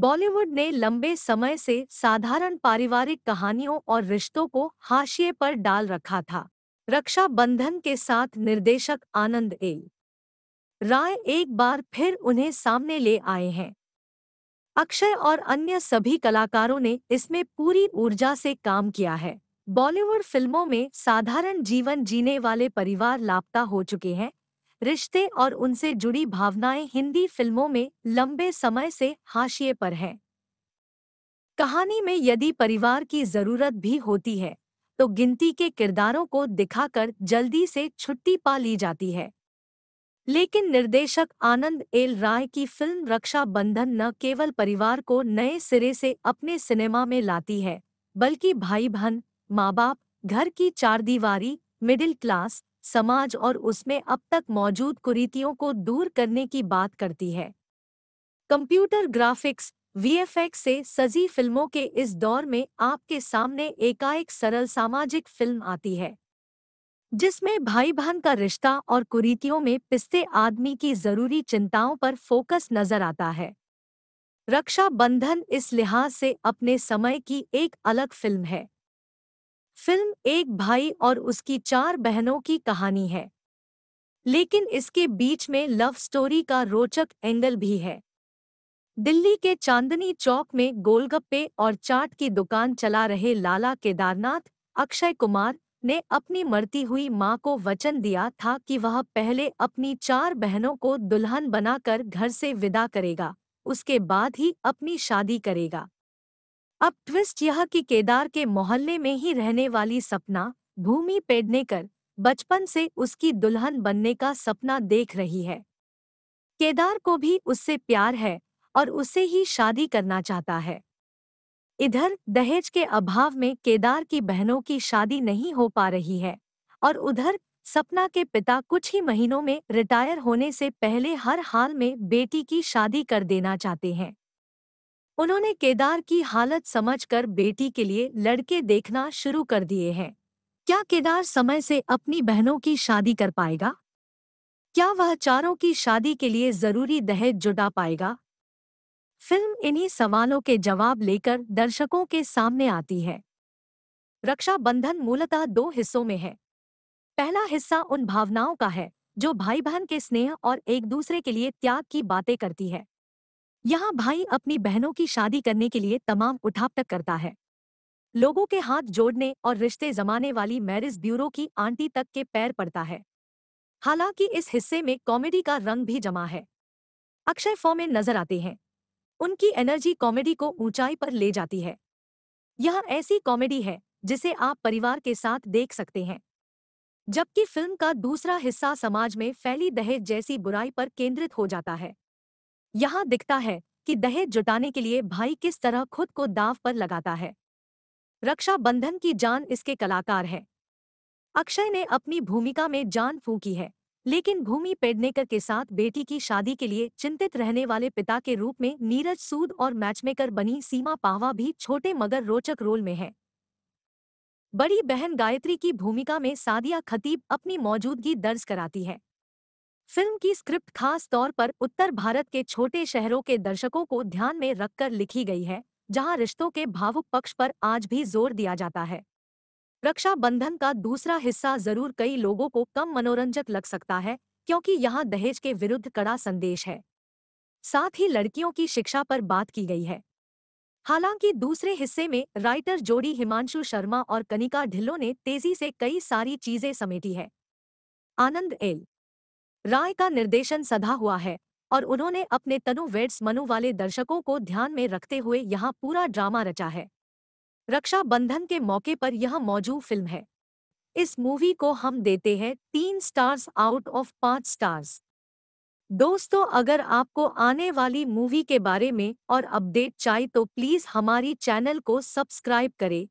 बॉलीवुड ने लंबे समय से साधारण पारिवारिक कहानियों और रिश्तों को हाशिए पर डाल रखा था। रक्षा बंधन के साथ निर्देशक आनंद ए। राय एक बार फिर उन्हें सामने ले आए हैं। अक्षय और अन्य सभी कलाकारों ने इसमें पूरी ऊर्जा से काम किया है। बॉलीवुड फ़िल्मों में साधारण जीवन जीने वाले परिवार लापता हो चुके हैं रिश्ते और उनसे जुड़ी भावनाएँ हिंदी फ़िल्मों में लंबे समय से हाशिए पर हैं। कहानी में यदि परिवार की ज़रूरत भी होती है तो गिनती के किरदारों को दिखाकर जल्दी से छुट्टी पा ली जाती है। लेकिन निर्देशक आनंद एल राय की फ़िल्म रक्षा बंधन न केवल परिवार को नए सिरे से अपने सिनेमा में लाती है, बल्कि भाई बहन माँ बाप घर की चारदीवारी मिडिल क्लास समाज और उसमें अब तक मौजूद कुरीतियों को दूर करने की बात करती है। कंप्यूटर ग्राफिक्स, वीएफएक्स से सजी फ़िल्मों के इस दौर में आपके सामने एकाएक सरल सामाजिक फ़िल्म आती है। जिसमें भाई बहन का रिश्ता और कुरीतियों में पिसते आदमी की ज़रूरी चिंताओं पर फोकस नज़र आता है। रक्षा बंधन इस लिहाज से अपने समय की एक अलग फ़िल्म है। फ़िल्म एक भाई और उसकी चार बहनों की कहानी है। लेकिन इसके बीच में लव स्टोरी का रोचक एंगल भी है। दिल्ली के चांदनी चौक में गोलगप्पे और चाट की दुकान चला रहे लाला केदारनाथ, अक्षय कुमार ने अपनी मरती हुई माँ को वचन दिया था कि वह पहले अपनी चार बहनों को दुल्हन बनाकर घर से विदा करेगा, उसके बाद ही अपनी शादी करेगा। अब ट्विस्ट यह कि केदार के मोहल्ले में ही रहने वाली सपना भूमि पेडनेकर बचपन से उसकी दुल्हन बनने का सपना देख रही है। केदार को भी उससे प्यार है और उसे ही शादी करना चाहता है। इधर दहेज के अभाव में केदार की बहनों की शादी नहीं हो पा रही है और उधर सपना के पिता कुछ ही महीनों में रिटायर होने से पहले हर हाल में बेटी की शादी कर देना चाहते हैं। उन्होंने केदार की हालत समझकर बेटी के लिए लड़के देखना शुरू कर दिए हैं। क्या केदार समय से अपनी बहनों की शादी कर पाएगा? क्या वह चारों की शादी के लिए ज़रूरी दहेज जुटा पाएगा? फ़िल्म इन्हीं सवालों के जवाब लेकर दर्शकों के सामने आती है। रक्षा बंधन मूलतः दो हिस्सों में है। पहला हिस्सा उन भावनाओं का है, जो भाई बहन के स्नेह और एक दूसरे के लिए त्याग की बातें करती है। यहाँ भाई अपनी बहनों की शादी करने के लिए तमाम उठापटक करता है। लोगों के हाथ जोड़ने और रिश्ते जमाने वाली मैरिज ब्यूरो की आंटी तक के पैर पड़ता है। हालाँकि इस हिस्से में कॉमेडी का रंग भी जमा है। अक्षय फॉर्म में नज़र आते हैं। उनकी एनर्जी कॉमेडी को ऊंचाई पर ले जाती है। यह ऐसी कॉमेडी है, जिसे आप परिवार के साथ देख सकते हैं। जबकि फ़िल्म का दूसरा हिस्सा समाज में फैली दहेज जैसी बुराई पर केंद्रित हो जाता है। यहाँ दिखता है कि दहेज जुटाने के लिए भाई किस तरह खुद को दाव पर लगाता है। रक्षा बंधन की जान इसके कलाकार है। अक्षय ने अपनी भूमिका में जान फूकी है, लेकिन भूमि पेडनेकर के साथ बेटी की शादी के लिए चिंतित रहने वाले पिता के रूप में नीरज सूद और मैचमेकर बनी सीमा पाहवा भी छोटे मगर रोचक रोल में है। बड़ी बहन गायत्री की भूमिका में सादिया खतीब अपनी मौजूदगी दर्ज कराती है। फ़िल्म की स्क्रिप्ट खास तौर पर उत्तर भारत के छोटे शहरों के दर्शकों को ध्यान में रखकर लिखी गई है, जहाँ रिश्तों के भावुक पक्ष पर आज भी ज़ोर दिया जाता है। रक्षा बंधन का दूसरा हिस्सा ज़रूर कई लोगों को कम मनोरंजक लग सकता है, क्योंकि यहाँ दहेज के विरुद्ध कड़ा संदेश है। साथ ही लड़कियों की शिक्षा पर बात की गई है। हालाँकि दूसरे हिस्से में राइटर जोड़ी हिमांशु शर्मा और कनिका ढिल्लो ने तेज़ी से कई सारी चीज़ें समेटी है। आनंद एल राय का निर्देशन सधा हुआ है, और उन्होंने अपने तनु वेड्स मनु वाले दर्शकों को ध्यान में रखते हुए यहाँ पूरा ड्रामा रचा है। रक्षा बंधन के मौके पर यह मौजूद फ़िल्म है। इस मूवी को हम देते हैं तीन स्टार्स आउट ऑफ़ पाँच स्टार्स। दोस्तों, अगर आपको आने वाली मूवी के बारे में और अपडेट चाहिए तो प्लीज़ हमारी चैनल को सब्सक्राइब करें